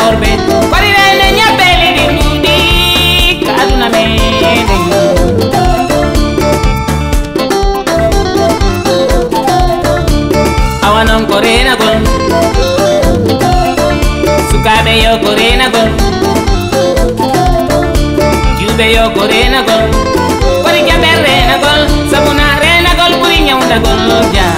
worɓe koɗiɗe ne ñabbe liɗi ɗuuɗi ka aduna meɗen awa noon ko renagol sukaɓe yo ko renagol juɓe yo ko renagol koɗi jaɓe renagol sabuna renagol ɓuri ñawdagol jaa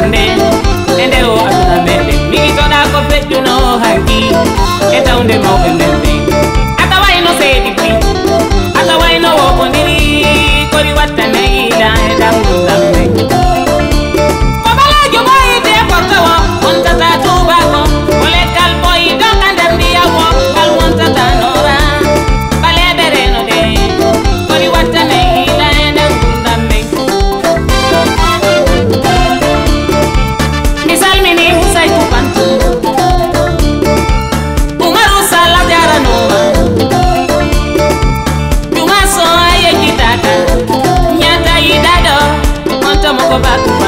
hande e nder o oh, aduna meɗen migitoɗa ko feƴƴuno oh, hanki e tawde mawɓe men over back.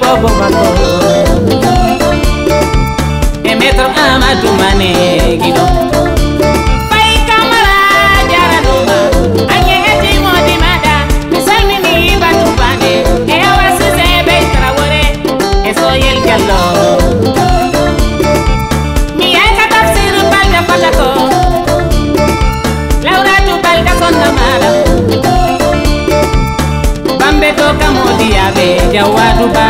Bobo makko e maître amadou mane guiɗo fay camara jaranoma anye eti modi maɗa mi salmini batu bane e awa sise bey trawore e soyel diallo mi yayka tafsir balde fata ko lawratu balga sonna maɗa bambe to kamodiyaɓe jawwatu ba anye fantaji wo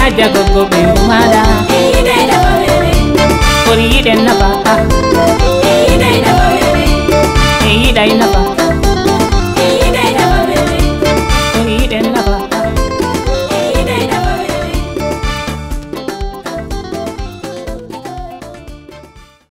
haja gogo be mada. Kori yide na bata. Yide na ba